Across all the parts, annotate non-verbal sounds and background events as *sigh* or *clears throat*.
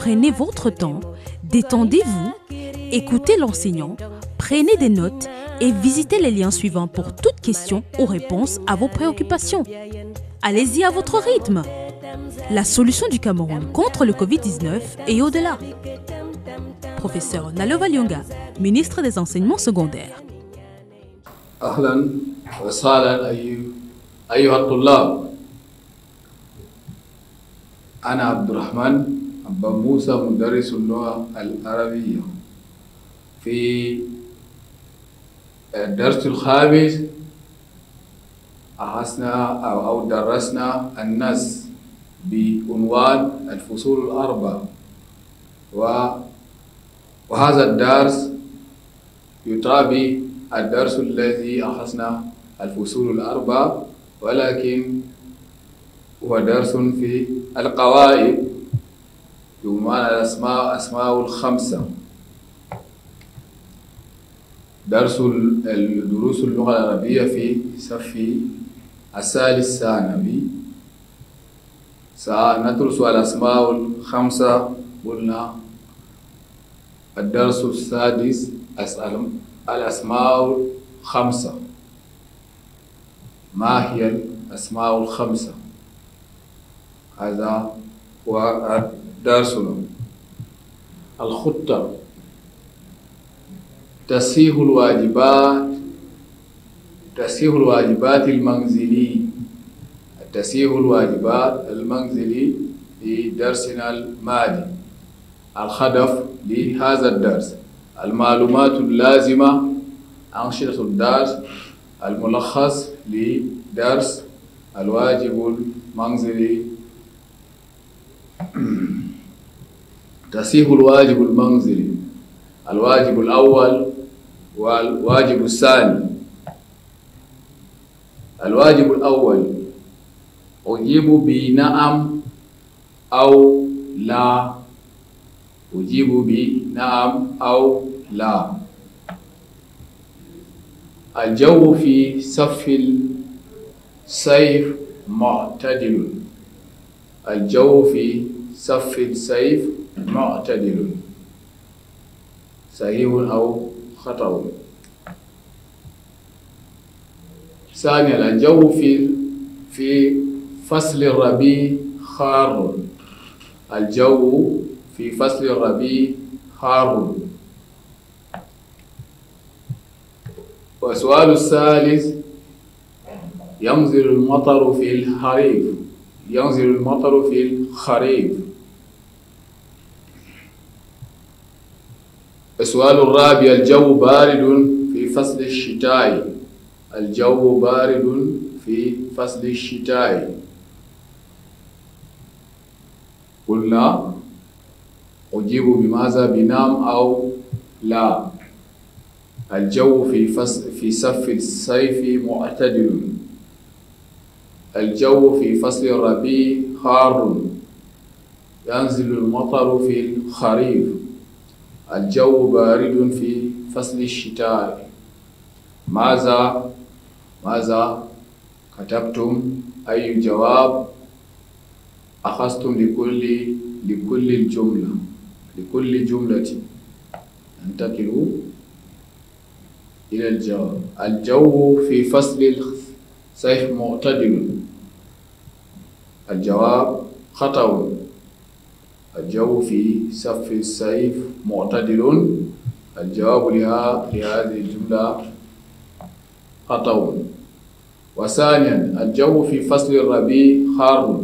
prenez votre temps, détendez-vous, écoutez l'enseignant, prenez des notes et visitez les liens suivants pour toute question ou réponse à vos préoccupations. Allez-y à votre rythme. La solution du Cameroun contre le Covid-19 est au-delà. Professeur Nalova Lyonga, ministre des Enseignements secondaires. أهلا وسهلا أي- أيها الطلاب أنا عبد الرحمن أبا موسى مدرس اللغة العربية. في الدرس الخامس أخذنا أو درسنا النص بعنوان الفصول الأربع و وهذا الدرس يطابق الدرس الذي أخذنا الفصول الأربع ولكن هو درس في القواعد. بعنوان الأسماء أسماء الخمسة. درس ال- الدروس اللغة العربية في صف الثالث ثانوي سندرس الأسماء الخمسة قلنا الدرس السادس أسأل الأسماء الخمسة. ما هي الأسماء الخمسة؟ هذا هو درسنا الخطة. تصحيح الواجبات. تصحيح الواجبات المنزلي. تصحيح الواجبات المنزلي في درسنا الماضي. الهدف لهذا الدرس. المعلومات اللازمة. أنشطة الدرس. الملخص لدرس الواجب المنزلي. *clears throat* تصحيح الواجب المنزلي الواجب الأول والواجب الثاني. الواجب الأول أجيب بنعم أو لا. أجيب بنعم أو لا. الجو في صف الصيف معتدل. الجو في صف الصيف معتدل صحيح أو خطأ. ثانيا الجو في في فصل الربيع حار الجو في فصل الربيع حار والسؤال الثالث ينزل المطر في الخريف. ينزل المطر في الخريف. السؤال الرابع الجو بارد في فصل الشتاء. الجو بارد في فصل الشتاء. قلنا أجيب بماذا بنام أو لا. الجو في فصل في صف الصيف معتدل. الجو في فصل الربيع حار ينزل المطر في الخريف. الجو بارد في فصل الشتاء. ماذا ماذا كتبتم؟ أي جواب؟ أخذتم لكل لكل الجملة. لكل جملة. انتقلوا إلى الجواب. الجو في فصل الصيف معتدل. الجواب خطأ. الجو في صف الصيف معتدل. الجواب لها لهذه الجملة خطأ وثانيا الجو في فصل الربيع حار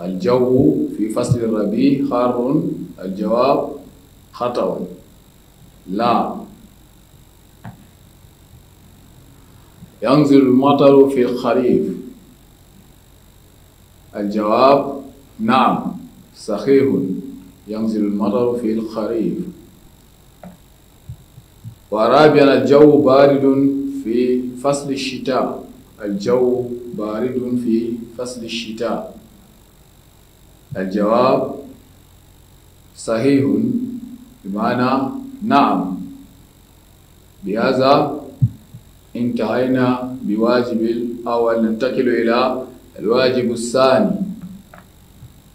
الجو في فصل الربيع حار الجواب خطأ لا. ينزل المطر في الخريف. الجواب نعم. صحيح ينزل المطر في الخريف. ورابعا الجو بارد في فصل الشتاء. الجو بارد في فصل الشتاء. الجواب صحيح بمعنى نعم. بهذا انتهينا بواجب الأول. ننتقل إلى الواجب الثاني.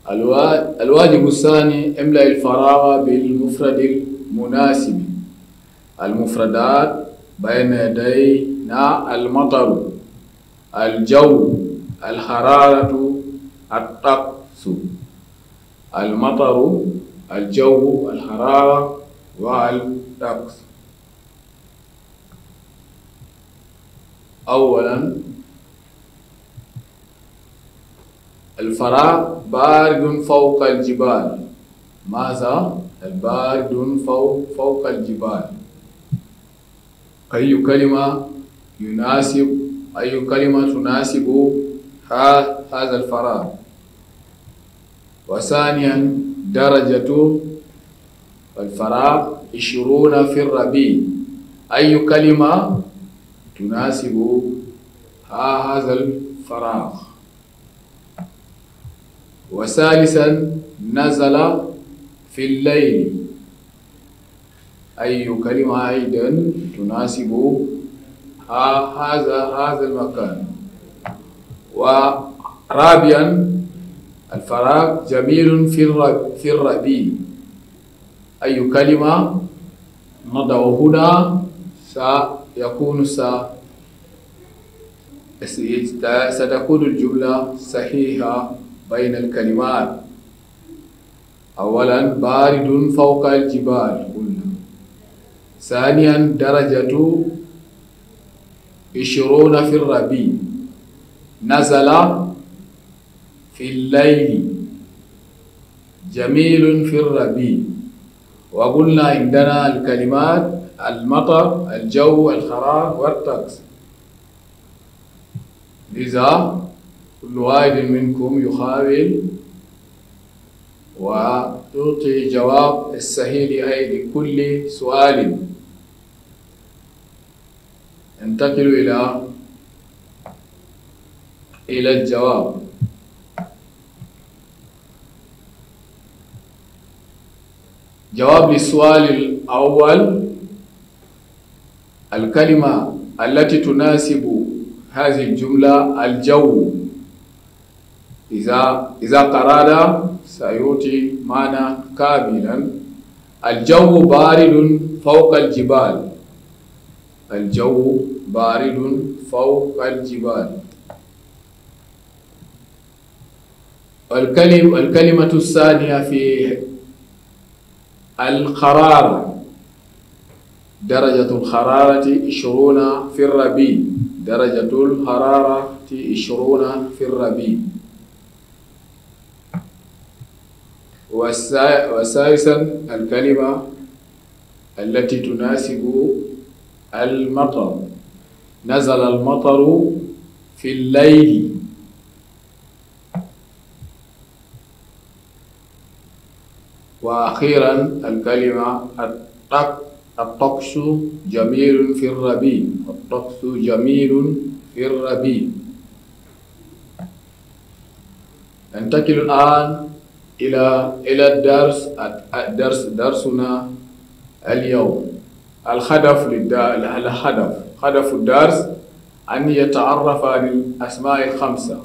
الواجب الثاني املأ الفراغ بالمفرد المناسب. المفردات بين يدينا المطر الجو الحرارة الطقس. المطر الجو الحرارة والطقس. أولا الفراغ بارد فوق الجبال. ماذا؟ البارد فوق فوق الجبال. أي كلمة يناسب أي كلمة تناسب هذا الفراغ وثانيا درجة الفراغ عشرون في الربيع. أي كلمة تناسب هذا الفراغ وثالثا نزل في الليل. أي كلمة أيضا تناسب هذا هذا المكان. ورابعا الفراغ جميل في في الربيع أي كلمة نضع هنا سيكون س ستكون الجملة صحيحة. بين الكلمات. أولا بارد فوق الجبال. قلنا ثانيا درجة عشرون في الربيع. نزل في الليل. جميل في الربيع. وقلنا عندنا الكلمات المطر الجو الخراب والطقس. لذا كل واحد منكم يحاول ويعطي جواب الصحيح لكل سؤال. انتقل إلى إلى الجواب. جواب للسؤال الأول. الكلمة التي تناسب هذه الجملة الجو. إذا إذا قرأنا سيؤتي معنى كاملا. الجو بارد فوق الجبال. الجو بارد فوق الجبال. الكلم الكلمة الثانية في الحرارة درجة الحرارة عشرون في الربيع. درجة الحرارة عشرون في الربيع. وثالثا الكلمة التي تناسب المطر. نزل المطر في الليل. وأخيرا الكلمة الطقس جميل في الربيع. الطقس جميل في الربيع. ننتقل الآن إلى إلى الدرس الدرس درسنا اليوم. الهدف الهدف هدف الدرس أن يتعرف على الأسماء الخمسة.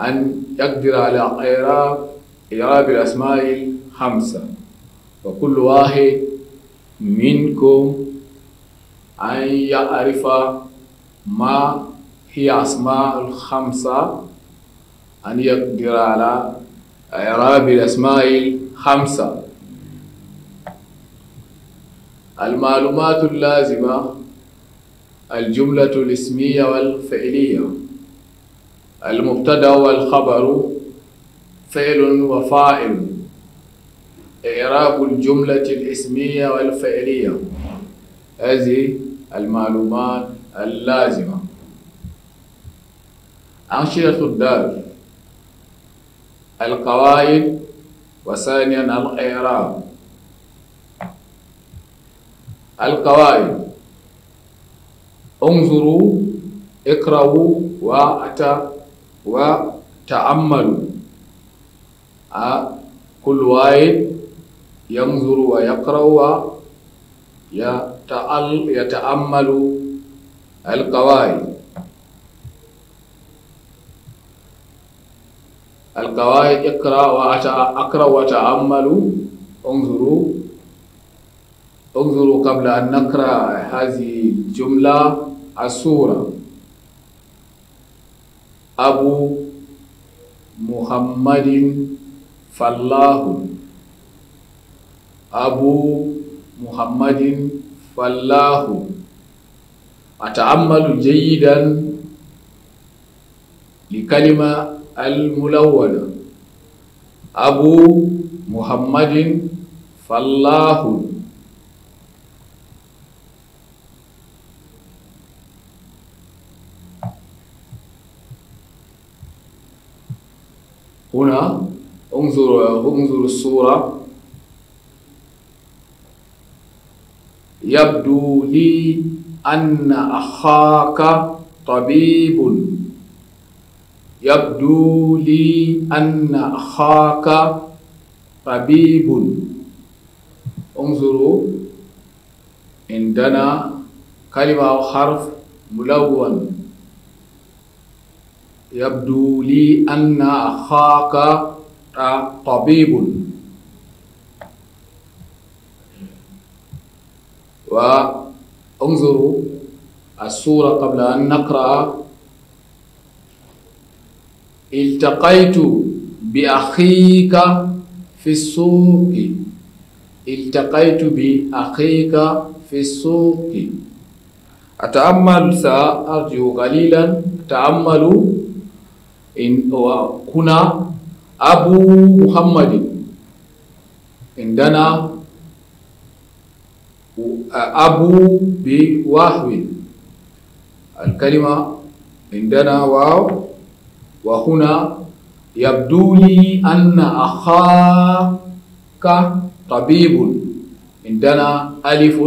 أن يقدر على إعراب إعراب الأسماء الخمسة. وكل واحد منكم أن يعرف ما هي أسماء الخمسة. أن يقدر على إعراب الأسماء الخمسة. المعلومات اللازمة الجملة الاسمية والفعلية. المبتدأ والخبر فعل وفاعل. إعراب الجملة الاسمية والفعلية. هذه المعلومات اللازمة. أنشطة الدار القواعد وثانيا الإعراب القواعد انظروا اقرأوا وتأملوا كل واحد ينظر ويقرأ ويتأمل القواعد القواعد اقرأ وأقرأ وتأمل انظروا انظروا قبل أن نقرأ هذه الجملة السورة أبو محمد فالله أبو محمد فالله أتأمل جيدا لكلمة الملونة أبو محمد فالله. هنا انظر انظر الصورة. يبدو لي أن أخاك طبيب. يبدو لي أن أخاك طبيب. انظروا عندنا كلمة أو حرف ملون. يبدو لي أن أخاك طبيب. وانظروا الصورة قبل أن نقرأ. التقيت بأخيك في السوق. التقيت بأخيك في السوق. أتأمل سأرجو قليلا. تأملوا إن هنا أبو محمد. عندنا أبو بواحد الكلمة عندنا واو. وهنا يبدو لي أن أخاك طبيب. عندنا ألف.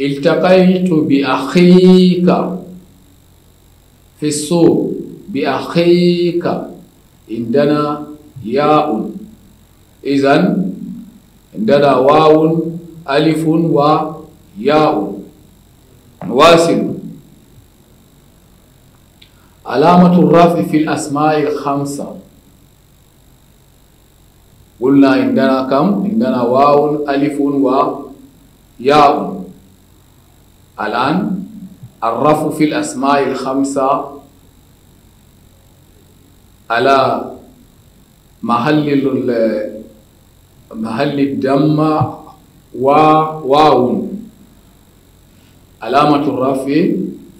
التقيت بأخيك في السوق. بأخيك. عندنا ياء. إذن عندنا واو ألف وياء. واصل علامة الرفع في الأسماء الخمسة قلنا عندنا كم؟ عندنا واو ألف وياء الآن الرفع في الأسماء الخمسة على محل محل الدم وواو علامة الرفع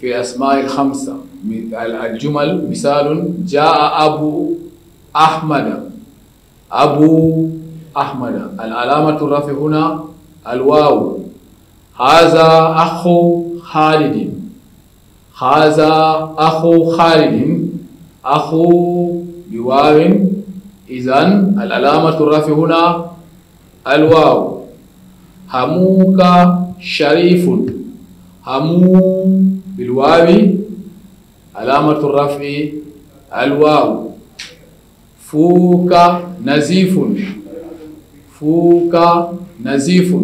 في الأسماء الخمسة. الجمل مثال جاء أبو أحمد. أبو أحمد. العلامة الرفع هنا الواو. هذا أخو خالد. هذا أخو خالد. أخو بواو. إذن العلامة الرفع هنا الواو. هموك شريف. همو بالواو. علامة الرفع الواو. فوك نزيف. فوك نزيف.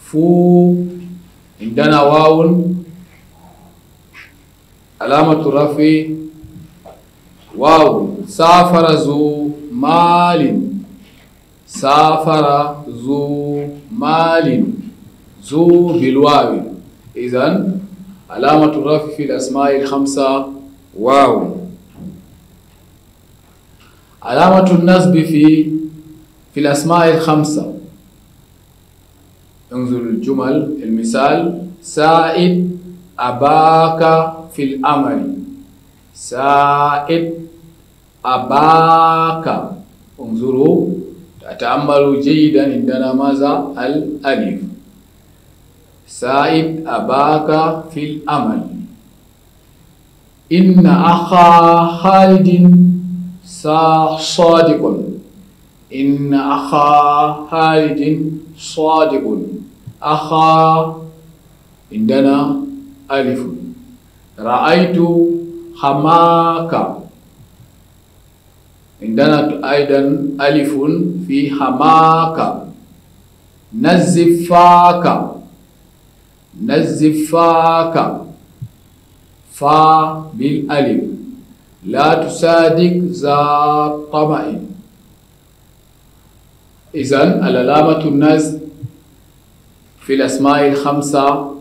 فو عندنا واو. علامة الرفع واو. سافر ذو مال. سافر ذو مال. ذو بالواو. إذن علامة الرفع في الأسماء الخمسة. واو. علامة النصب في في الأسماء الخمسة. انظر الجمل المثال. سائد أباك في الأمل. سائد أباك. انظروا تأملوا جيدا عندنا ماذا؟ الألف. سائد أباك في الأمل. إن أخا خالد صادق. إن أخا خالد صادق. أخا عندنا ألف. رأيت حماك. عندنا أيضا ألف في حماك. نزفاك. نزفاك فا بالألف. لا تصادق ذا طمع إذن العلامة النزل في الأسماء الخمسة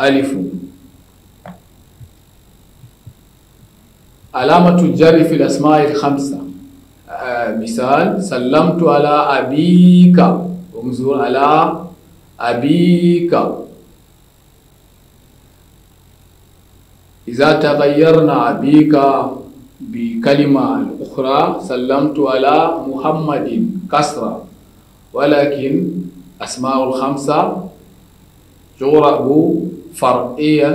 ألف. علامة الجر في الأسماء الخمسة. آه مثال سلمت على أبيك. انظر على أبيك. إذا تغيرنا أبيك بكلمة أخرى سلمت على محمد كسرة ولكن أسماء الخمسة تعرب فرعيا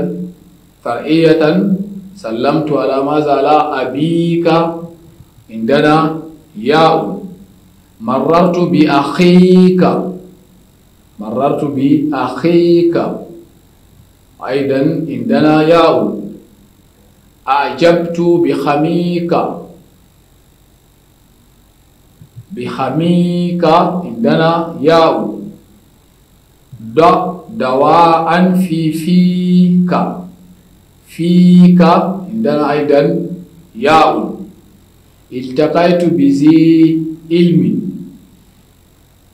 فرعية. سلمت على ماذا؟ على أبيك. عندنا ياء. مررت بأخيك. مررت بأخيك. أيضا عندنا ياء. أعجبت بخميك. بخميك عندنا ياء. دواء في فيك. فيك عندنا أيضا ياء. التقيت بذي علم.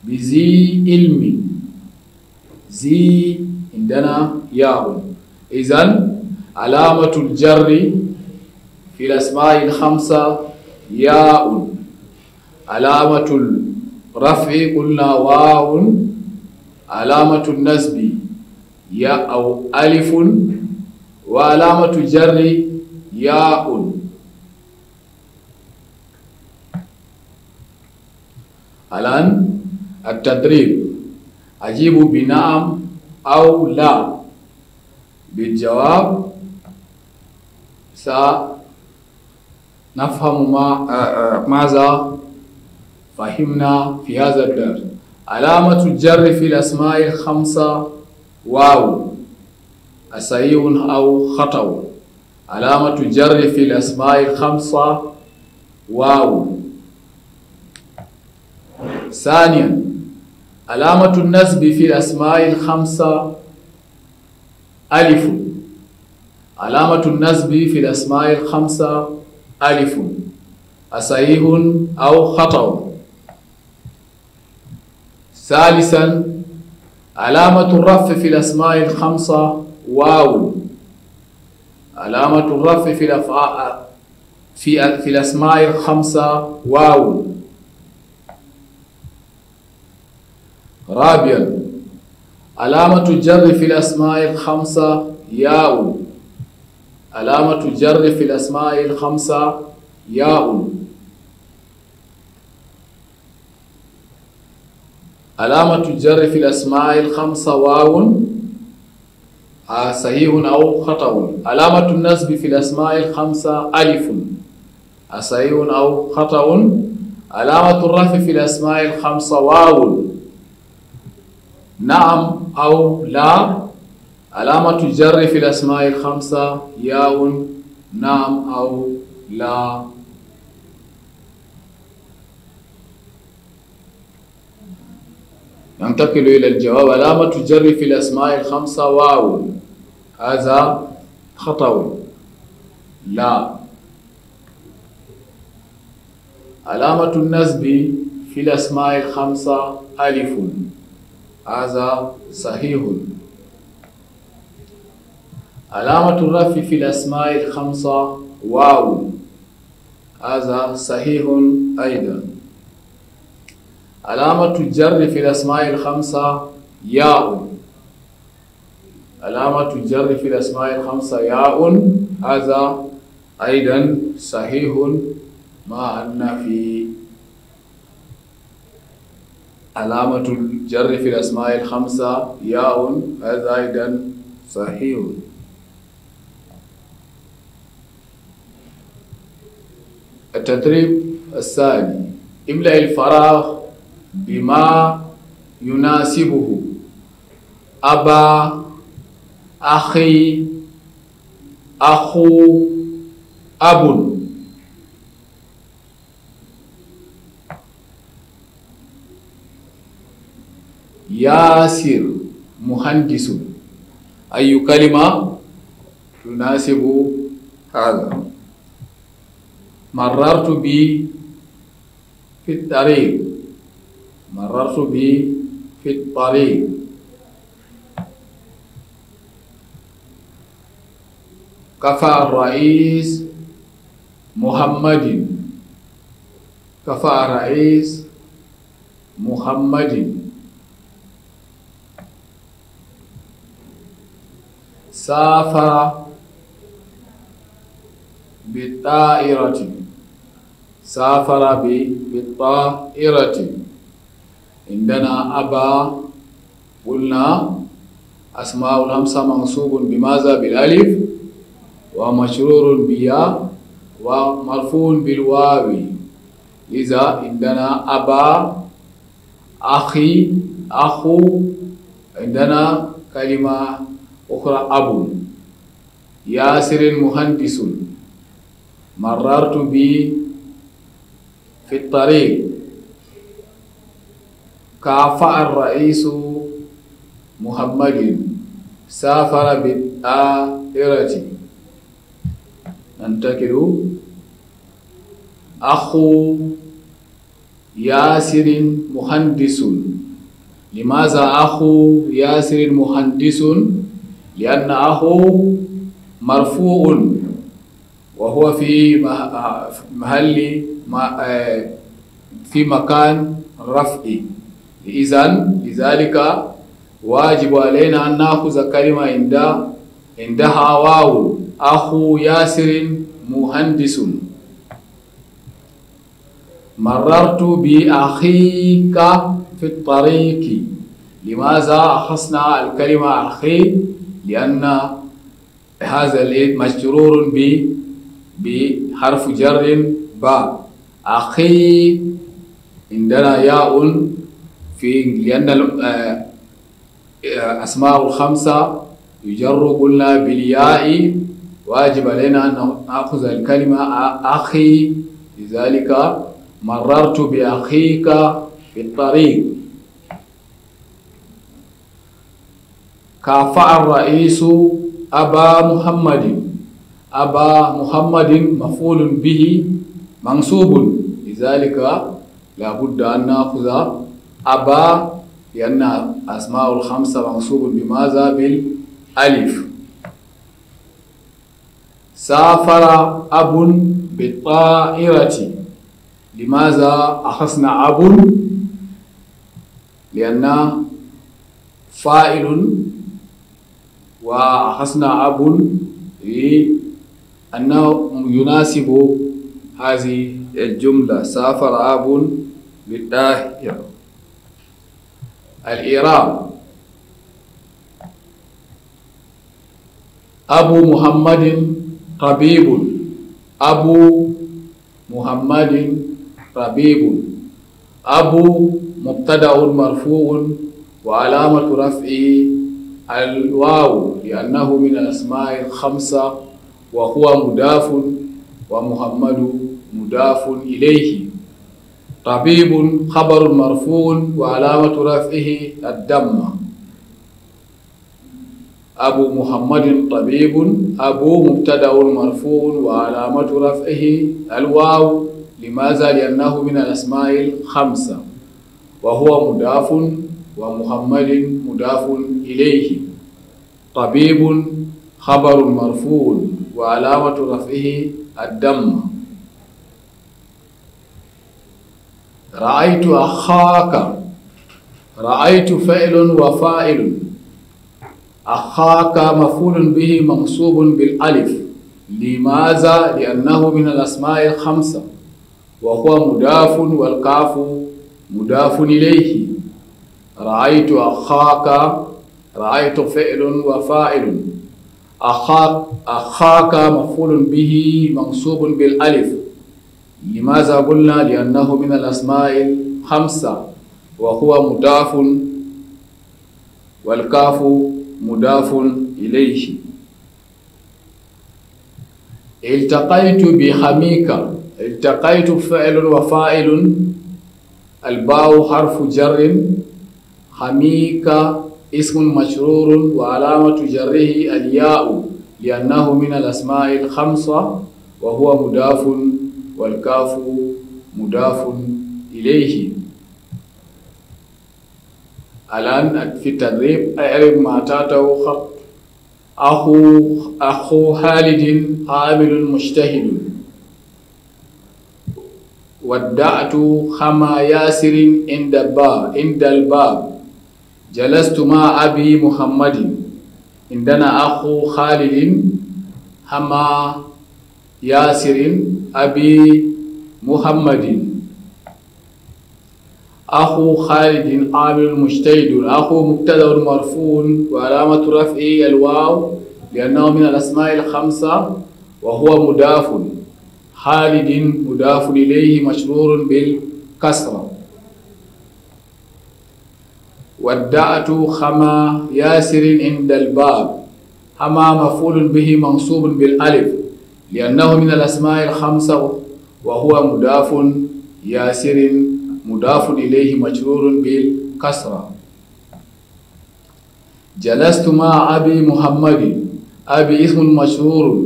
بذي علم. ذي عندنا ياء. إذن علامة الجر في الأسماء الخمسة ياء. علامة الرفع قلنا واو. علامة النسب ياء أو ألف. وعلامة الجر ياء. الآن التدريب. أجيب بنعم أو لا. بالجواب سنفهم ما ماذا فهمنا في هذا الدرس علامة الجر في الأسماء الخمسة واو. أصحيح أو خطأ. علامة الجر في الأسماء الخمسة واو. ثانيا علامة النسب في الأسماء الخمسة ألف. علامة النسب في الأسماء الخمسة ألف. أصحيح أو خطأ. ثالثا علامة الرفع في الأسماء الخمسة واو. علامة الرفع في الأفعال في في الأسماء الخمسة واو. رابعا. علامة الجر في الأسماء الخمسة ياء. علامة الجر في الأسماء الخمسة ياء. علامة الجر في الأسماء الخمسة واو. آه، صحيح أو خطأ. علامة النسب في الأسماء الخمسة ألف. آه، صحيح أو خطأ. علامة الرفع في الأسماء الخمسة واو. نعم أو لا. علامة الجر في الأسماء الخمسة ياء نعم أو لا. ننتقل إلى الجواب. علامة الجر في الأسماء الخمسة واو. هذا خطأ. لا. علامة النسب في الأسماء الخمسة ألف. هذا صحيح. علامة الرفع في الأسماء الخمسة واو. هذا صحيح أيضا. علامة الجر في الأسماء الخمسة ياء. علامة الجر في الأسماء الخمسة ياء. هذا أيضا صحيح مع أن في علامة الجر في الأسماء الخمسة ياء هذا أيضا صحيح. التدريب الثاني املأ الفراغ بما يناسبه. أبا أخي أخو أب. ياسر مهندس. أي كلمة تناسب هذا؟ مررت بي في الطريق. مررت بي في الطريق. كفى الرئيس محمد. كفى الرئيس محمد. سافر بالطائرة. سافر بالطائرة. عندنا أبا قلنا أسماء الخمسة منصوب بماذا بالألف؟ ومشرور بيا ومرفوع بالواو. إذا عندنا أبا أخي أخو عندنا كلمة أخرى أبو ياسر مهندس مررت بي في الطريق كافأ الرئيس محمد سافر بالطائرة ننتقل أخو ياسر مهندس لماذا أخو ياسر مهندس لأن أخو مرفوع وهو في محل في مكان رفع. إذا لذلك واجب علينا أن نأخذ كلمة عند عندها واو. أخو ياسر مهندس. مررت بأخيك في الطريق. لماذا أخصنا الكلمة أخي؟ لأن هذا الإيد مجرور ب بحرف جر باء أخي عندنا ياء في لأن أسماء الخمسة يجر قلنا بالياء. واجب علينا أن نأخذ الكلمة أخي. لذلك مررت بأخيك في الطريق. كافأ الرئيس أبا محمد. أبا محمد مفعول به منصوب. لذلك لابد أن نأخذ أبا لأن أسماء الخمسة منصوب بماذا؟ بالألف. سافر أب بالطائرة. لماذا أخذنا أب؟ لأن فاعل وأخذنا أب لأنه يناسب هذه الجملة. سافر أب بالطائرة الإيراب أبو محمد طبيب. أبو محمد طبيب. أبو مبتدأ مرفوع وعلامة رفعه الواو لأنه من الأسماء الخمسة وهو مضاف ومحمد مضاف إليه. طبيب خبر مرفوع وعلامة رفعه الدم. أبو محمد طبيب أبو مبتدأ مرفوع وعلامة رفعه الواو. لماذا؟ لأنه من الأسماء الخمسة وهو مضاف ومحمد مضاف إليه. طبيب خبر مرفوع وعلامة رفعه الدم. رأيت أخاك. رأيت فعل وفاعل. أخاك مفعول به منصوب بالألف. لماذا؟ لأنه من الأسماء الخمسة. وهو مضاف والكاف مضاف إليه. رأيت أخاك رأيت فعل وفاعل. أخاك أخاك مفعول به منصوب بالألف. لماذا قلنا لأنه من الأسماء الخمسة؟ وهو مضاف والكاف مضاف إليه. التقيت بحميك. التقيت فعل وفاعل. الباء حرف جر. حميك اسم مشرور وعلامة جره الياء لأنه من الأسماء الخمسة وهو مضاف والكاف مضاف إليه. الآن في التدريب أعرف ما تاته خط. أخو أخو خالد عامل مجتهد. ودعت خما ياسر عند الباب عند الباب. جلست مع أبي محمد. عندنا أخو خالد خما ياسر أبي محمد. أخو خالد عامل مجتهد. أخو مبتدأ مرفوع وعلامة رفعه الواو لأنه من الأسماء الخمسة وهو مضاف. خالد مضاف إليه مشرور بالكسرة. ودعت خما ياسر عند الباب. خما مفعول به منصوب بالألف لأنه من الأسماء الخمسة وهو مضاف ياسر مضاف إليه مجرور بالكسرة. جلست مع أبي محمد. أبي اسم مشهور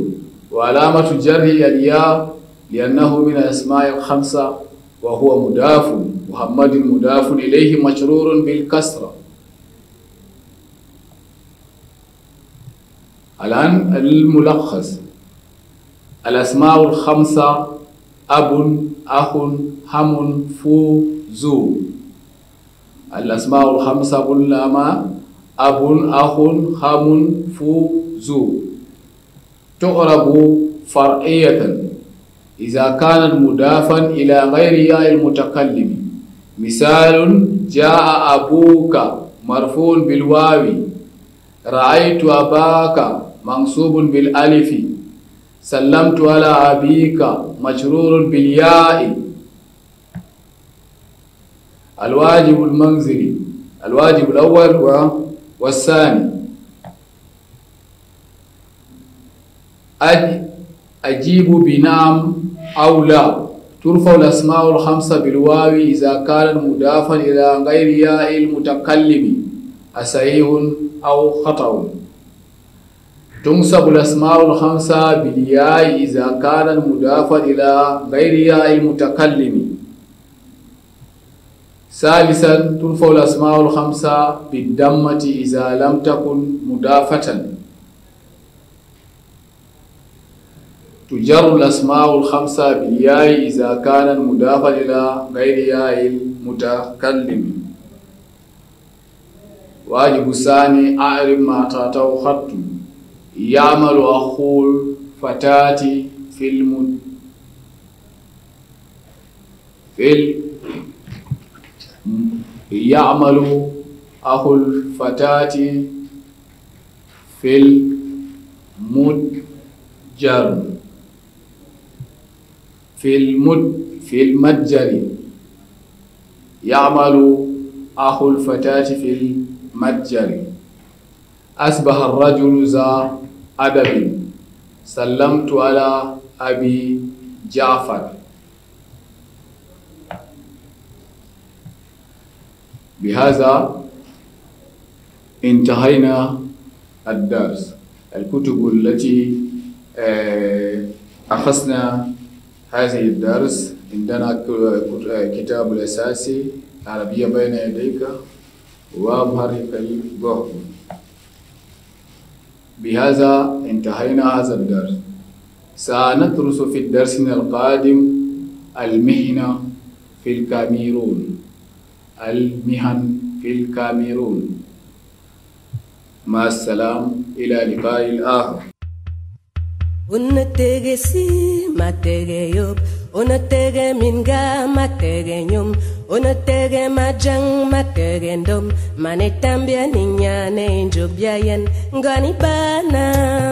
وعلامة جره الياء لأنه من الأسماء الخمسة وهو مضاف محمد مضاف إليه مجرور بالكسرة. الآن الملخص. الأسماء الخمسة أب أخ هم فو زو الأسماء الخمسة قلنا ما؟ أب أخ هم فو زو تعرب فرعية. إذا كان مضافا إلى غير ياء المتكلم. مثال جاء أبوك مرفوع بالواو رأيت أباك منصوب بالألف سلمت على أبيك مجرور بالياء الواجب المنزلي الواجب الأول والثاني أجيب بنعم أو لا ترفع الأسماء الخمسة بالواو إذا كان مضافا إلى غير ياء المتكلم أصحيح أو خطأ. تنسب الأسماء الخمسة بالياء إذا كان مضافا إلى غير ياء المتكلم. ثالثا ترفع الأسماء الخمسة بالدمة إذا لم تكن مضافة. تجر الأسماء الخمسة بالياء إذا كان مضافا إلى غير ياء المتكلم واجب الثاني أعرف ما تاتو خط يعمل أخو الفتاة في الم في. يعمل أخو الفتاة في المتجر في المد في المتجر. يعمل أخو الفتاة في المتجر. أصبح الرجل ذا أدب. سلمت على أبي جعفر. بهذا انتهينا الدرس. الكتب التي أخذنا هذه الدرس عندنا كتاب الأساسي عربية بين يديك ومحرك البحث بهذا انتهينا هذا الدرس. سندرس في الدرس القادم المهنة في الكاميرون. المهن في الكاميرون. مع السلام إلى لقاء الآخر unategesi mategeyop onatege minga matege nyom onatege majang matege ndom. Manetambia ninyane injobyayen ngani bana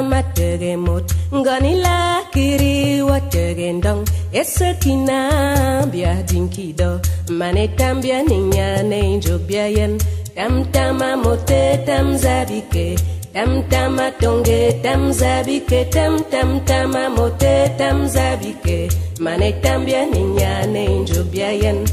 matege mot ngani lakiri watege ndong. Esetina bia dinkido manetambia ninyane injobyayen tamtama mote tamzabike Tam tama tonge tam zabike tam tam tama mote tam zabike. Mane tambia ninyane njobia yen